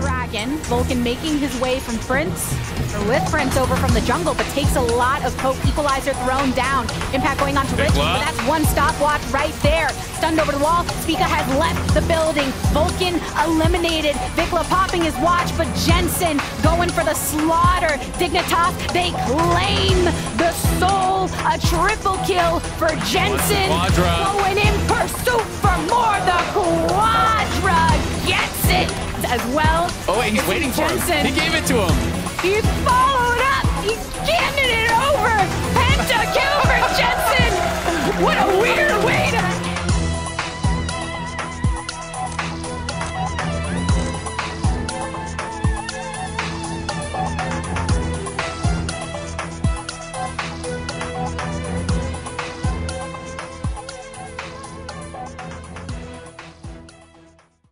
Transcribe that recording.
Dragon, Vulcan making his way from Prince, or with Prince over from the jungle, but takes a lot of poke. Equalizer thrown down. Impact going on to Rich, but that's one stopwatch right there. Stunned over the wall. Spica has left the building. Vulcan eliminated. VicLa popping his watch, but Jensen going for the slaughter. Dignitas, they claim the soul. A triple kill for Jensen. Going in as well. Oh, wait, he's waiting for Jensen. him. He gave it to him. He followed up. He's jamming it over. Penta kill for Jensen. What a weird